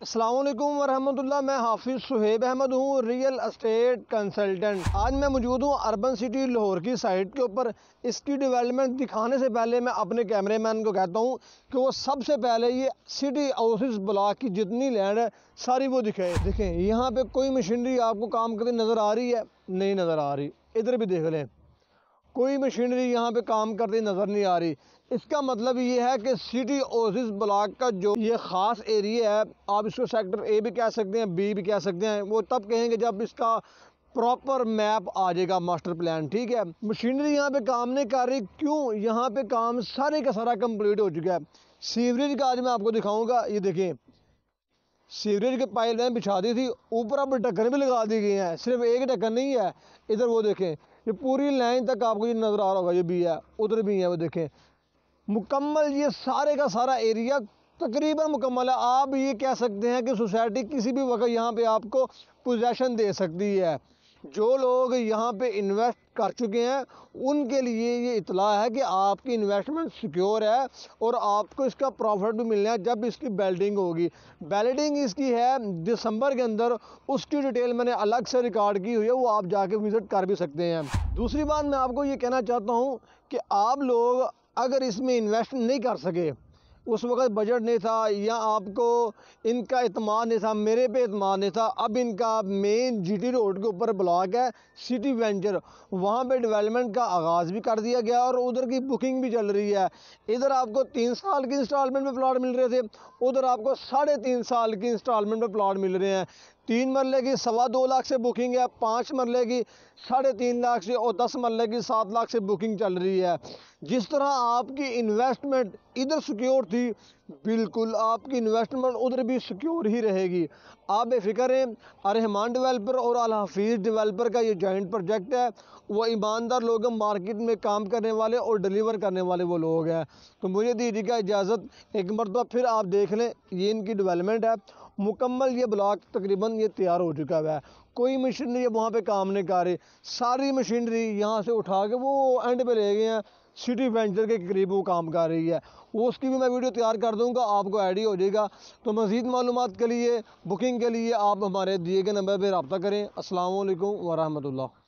السلام علیکم ورحمۃ اللہ، میں حافظ سہیب احمد ہوں ریئل اسٹیٹ کنسلٹنٹ آج میں موجود ہوں اربن سٹی لاہور کی سائٹ کے اوپر۔ اس کی ڈیولپمنٹ دکھانے سے پہلے میں اپنے کیمرے مین کو کہتا ہوں کہ وہ سب سے پہلے یہ سٹی ہاؤسز بلاک کی جتنی لینڈ ہے، ساری وہ دکھائے دیکھیں، یہاں پہ کوئی مشینری آپ کو کام کرتے نظر آ رہی ہے؟ نہیں نظر آ رہی۔ ادھر بھی دیکھ لیں۔ کوئی مشینری یہاں پہ کام کرتی نظر نہیں آ رہی۔ اس کا مطلب یہ ہے کہ سٹی اوزز بلاک کا جو یہ خاص ایریا ہے، آپ اس کو سیکٹر اے بھی کہہ سکتے ہیں بی بھی کہہ سکتے ہیں۔ وہ تب کہیں گے جب اس کا پراپر میپ آ جائے گا ماسٹر پلان ٹھیک ہے؟ مشینری یہاں پہ کام نہیں کر رہی۔ کیوں؟ یہاں پہ کام سارے کا سارا کمپلیٹ ہو چکا ہے۔ سیوریج کا آج میں آپ کو دکھاؤں گا۔ یہ دیکھیں۔ سیوریج کے پائپ لائن بچھا دی تھی، اوپر اب ڈھکن بھی لگا دی گئی ہیں۔ صرف ایک ڈھکن نہیں ہے۔ ادھر وہ دیکھیں۔ یہ پوری لائن تک آپ کو یہ نظر آ رہا ہوگا، یہ بھی ہے، ادھر بھی ہے وہ دیکھیں۔ مکمل یہ سارے کا سارا ایریا تقریباً مکمل ہے۔ آپ یہ کہہ سکتے ہیں کہ سوسائٹی کسی بھی وقت یہاں پہ آپ کو پوزیشن دے سکتی ہے۔ جو لوگ یہاں پہ انویسٹ کر چکے ہیں، ان کے لیے یہ اطلاع ہے کہ آپ کی انویسٹمنٹ سیکیور ہے اور آپ کو اس کا پروفٹ بھی ملنا ہے جب اس کی بیلڈنگ ہوگی۔ بیلڈنگ اس کی ہے دسمبر کے اندر، اس کی ڈیٹیل میں نے الگ سے ریکارڈ کی ہوئی ہے، وہ آپ جا کے وزٹ کر بھی سکتے ہیں۔ دوسری بات میں آپ کو یہ کہنا چاہتا ہوں کہ آپ لوگ اگر اس میں انویسٹ نہیں کر سکے اس وقت بجٹ نہیں تھا یا آپ کو ان کا اعتماد نہیں تھا، میرے پہ اعتماد نہیں تھا، اب ان کا مین جی ٹی روڈ کے اوپر بلاک ہے سٹی وینچر وہاں پہ ڈیولپمنٹ کا آغاز بھی کر دیا گیا اور ادھر کی بکنگ بھی چل رہی ہے۔ ادھر آپ کو تین سال کی انسٹالمنٹ میں پلاٹ مل رہے تھے، ادھر آپ کو ساڑھے تین سال کی انسٹالمنٹ میں پلاٹ مل رہے ہیں۔ تین مرلے کی، سوا دو لاکھ سے بکنگ ہے، پانچ مرلے کی، ساڑھے تین لاکھ سے اور دس مرلے کی، سات لاکھ سے بکنگ چل رہی ہے۔ جس طرح آپ کی انویسٹمنٹ ادھر سیکیور تھی بالکل، آپ کی انویسٹمنٹ ادھر بھی سیکیور ہی رہے گی۔ آپ بے فکر ہیں ارحمان ڈیولپر اور الحفیظ ڈیولپر کا یہ جوائنٹ پروجیکٹ ہے۔ وہ ایماندار لوگ مارکیٹ میں کام کرنے والے اور ڈیلیور کرنے والے وہ لوگ ہیں۔ تو مجھے دیجیے کا اجازت، ایک مرتبہ پھر آپ دیکھ لیں، یہ ان کی ڈیولپمنٹ ہے۔ مکمل یہ بلاک تقریباً یہ تیار ہو چکا ہوا ہے۔ کوئی مشینری وہاں پہ کام نہیں کر رہی۔ ساری مشینری یہاں سے اٹھا کے وہ اینڈ پہ لے گئے ہیں۔ سٹی وینچر کے قریب وہ کام کر رہی ہے۔ اس کی بھی میں ویڈیو تیار کر دوں گا، آپ کو آئیڈیا ہو جائے گا۔ تو مزید معلومات کے لیے بکنگ کے لیے آپ ہمارے دیے گئے نمبر پہ رابطہ کریں۔ السلام علیکم ورحمۃ اللہ۔